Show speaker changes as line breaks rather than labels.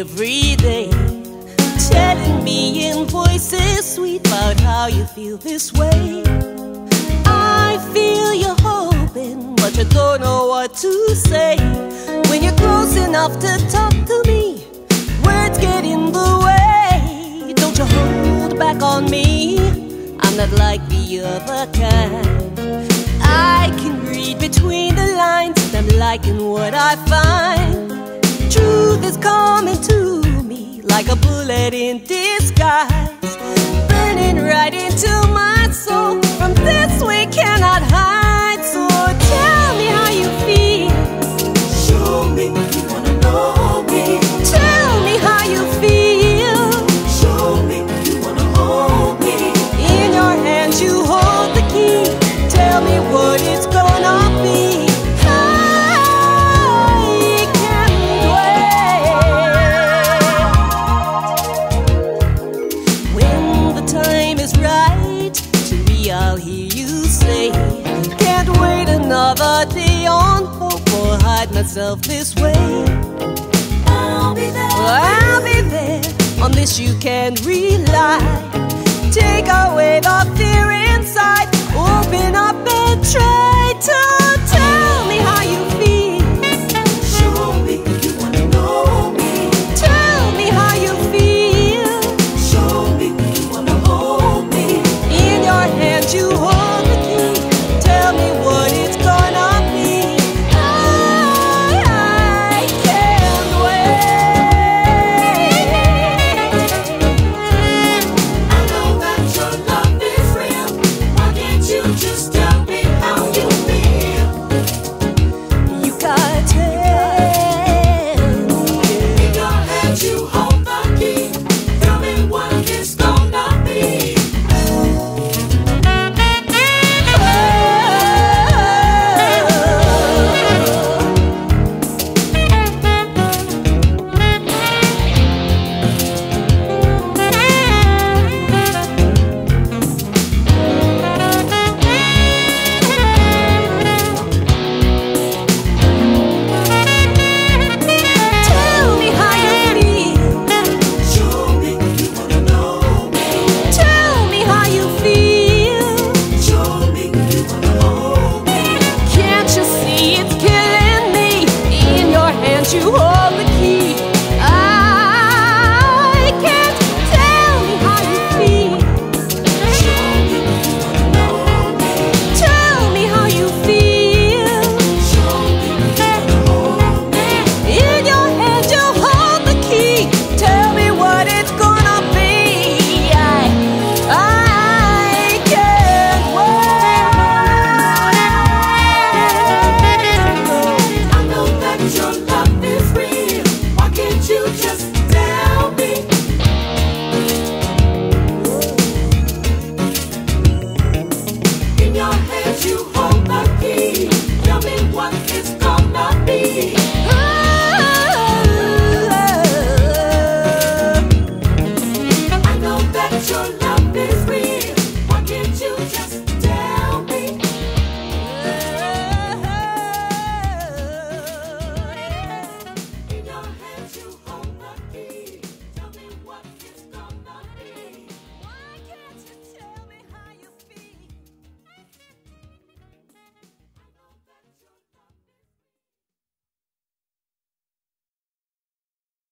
every day, telling me in voices sweet about how you feel this way. I feel you're hoping, but you don't know what to say. When you're close enough to talk to me, words get in the way. Don't you hold back on me? I'm not like the other kind. I can read between the lines, and I'm liking what I find. Is coming to me like a bullet in disguise, burning right into my I'll hear you say Can't wait another day on hope or hide myself this way.
I'll be there,
I'll be there on this you can rely. Take away the fear inside.